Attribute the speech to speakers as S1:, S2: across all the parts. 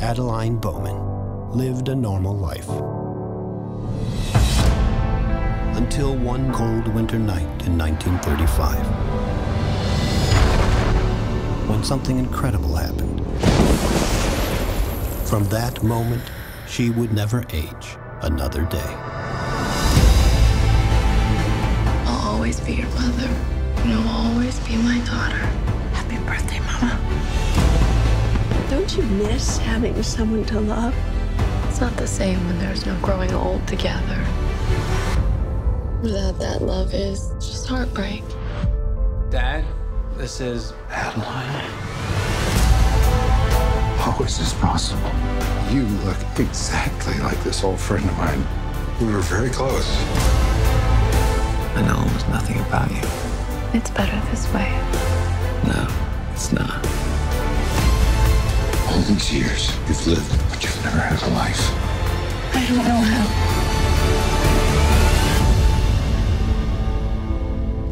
S1: Adaline Bowman lived a normal life. Until one cold winter night in 1935, when something incredible happened. From that moment, she would never age another day.
S2: I'll always be your mother. And you'll always be
S3: Don't you miss having someone to love?
S2: It's not the same when there's no growing old together. Without that love is just heartbreak.
S4: Dad, this is
S5: Adaline. How is this possible? You look exactly like this old friend of mine. We were very close.
S4: I know almost nothing about you.
S2: It's better this way.
S4: No, it's not.
S5: These years, you've lived, but you've never had a life.
S2: I don't know how.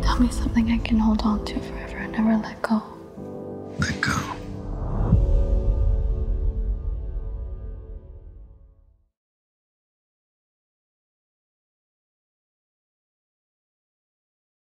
S2: Tell me something I can hold on to forever and never let go.